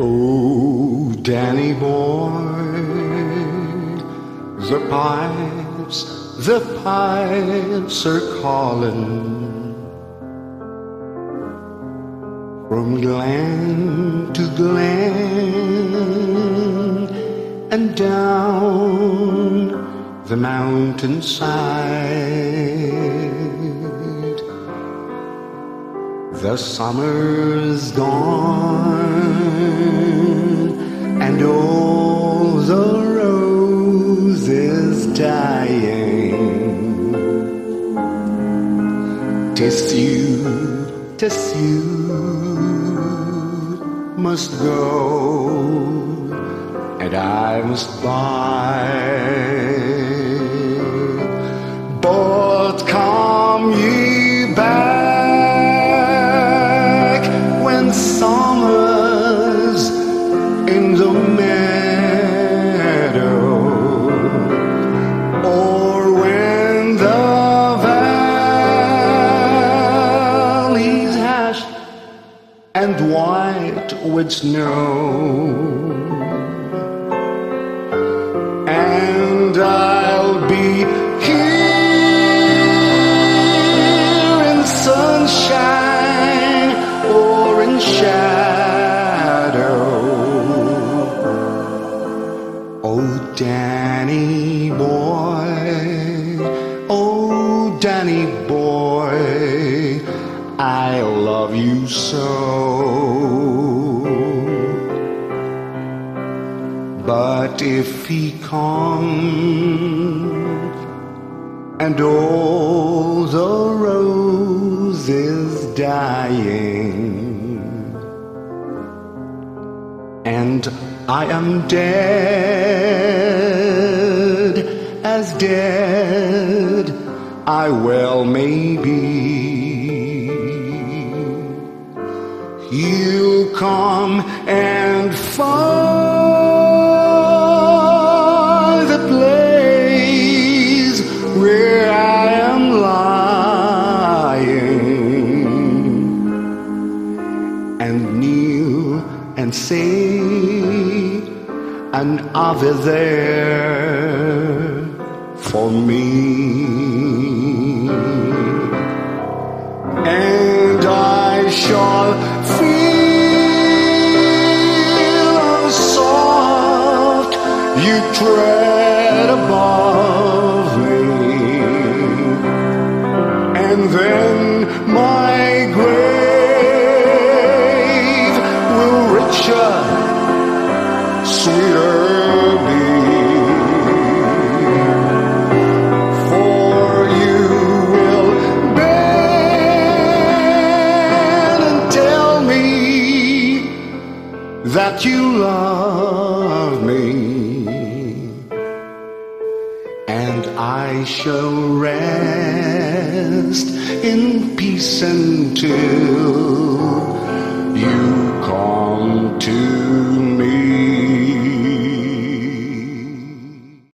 Oh, Danny boy, the pipes, the pipes are calling from glen to glen and down the mountainside. The summer's gone and all the roses dying. Tis you, tis you must go and I must buy. The meadow, or when the valley's hushed and white with snow. Oh, Danny boy, oh, Danny boy, I love you so. But if he comes and all the roses is dying, and I am dead, dead I well may be. He'll come and find the place where I am lying and kneel and say an Ave there for me. And I shall feel soft you tread above me, and then that you love me, and I shall rest in peace until.